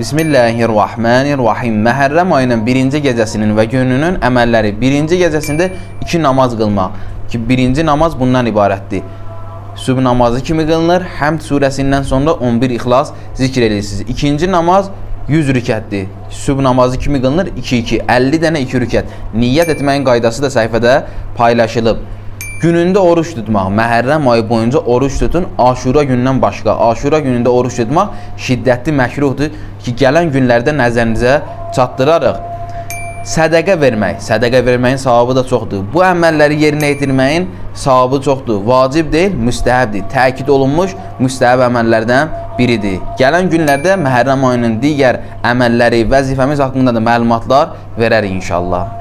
Bismillahirrahmanirrahim. Məhərrəm ayının birinci gecəsinin və gününün əməlləri. Birinci gecəsində iki namaz qılmaq. Ki, birinci namaz bundan ibarətdir. Sübh namazı kimi qılınır. Həmd surəsindən sonra 11 ixlas zikr edirsiniz. İkinci namaz 100 rükətdir. Sübh namazı kimi qılınır 2-2, 50 dənə 2 rükət. Niyyət etməyin qaydası da səhifədə paylaşılıb. Günündə oruç tutmaq, Məhərrəm ayı boyunca oruç tutun, Aşura günündən başqa. Aşura günündə oruç tutmaq şiddətli məkruhdur ki, gələn günlərdə nəzərinizə çatdırarıq. Sədəqə vermək, sədəqə verməyin savabı da çoxdur. Bu əməlləri yerinə yetirməyin savabı çoxdur. Vacib deyil, müstəhəbdir. Təkid olunmuş müstəhəb əməllərdən biridir. Gələn günlərdə Məhərrəm ayının digər əməlləri, vəzifəmiz haqqında da məlumatlar verərik inşallah.